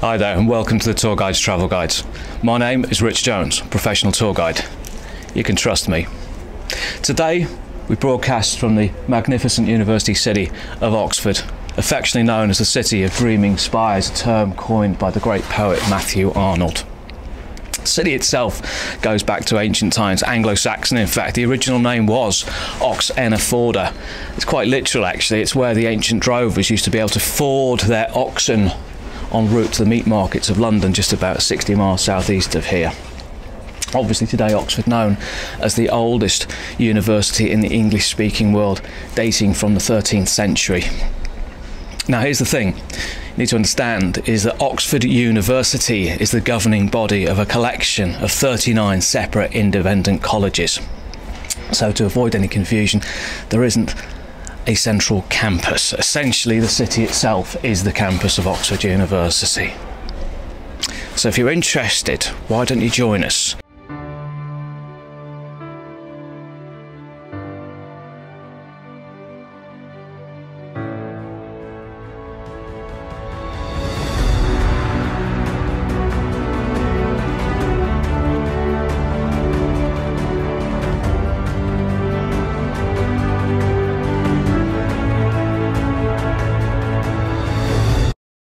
Hi there, and welcome to the Tour Guides Travel Guides. My name is Rich Jones, professional tour guide. You can trust me. Today, we broadcast from the magnificent university city of Oxford, affectionately known as the City of Dreaming Spires, a term coined by the great poet Matthew Arnold. The city itself goes back to ancient times, Anglo-Saxon in fact. The original name was Ox Enna It's quite literal actually. It's where the ancient drovers used to be able to ford their oxen en route to the meat markets of London, just about 60 miles southeast of here. Obviously, today Oxford known as the oldest university in the English speaking world, dating from the 13th century. Now, here's the thing you need to understand is that Oxford University is the governing body of a collection of 39 separate independent colleges. So, to avoid any confusion, there isn't a central campus. Essentially, the city itself is the campus of Oxford University. So, if you're interested, why don't you join us?